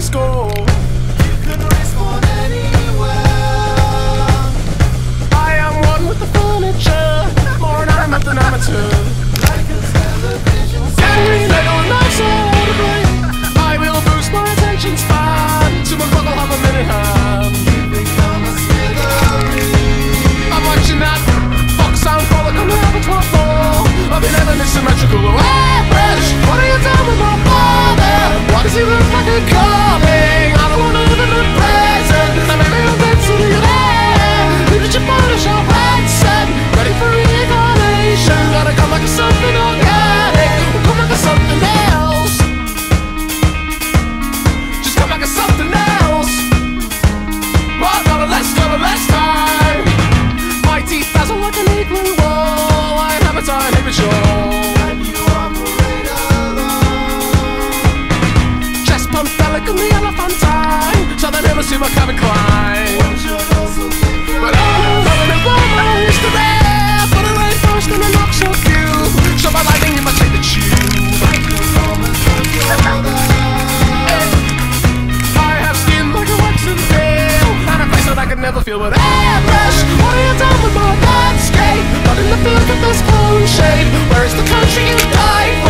school. You can respawn anywhere. I am one with the furniture, more amateur. Like a television nice audibly, I will boost my attention span. Clock will have a minute hand. Become a smithereen. I'm watching that Fox sound. I've been symmetrical. Hey, British, what are you doing with my father? Why does he look like a? see my comic cry. But I'm loving it for my Instagram. For the light post and I look so cute. So my lighting in my take the tube. I have skin like a waxen veil. And a face that I could never feel with airbrush. What are you done with my landscape? But in the field of this blue shade. Where is the country you died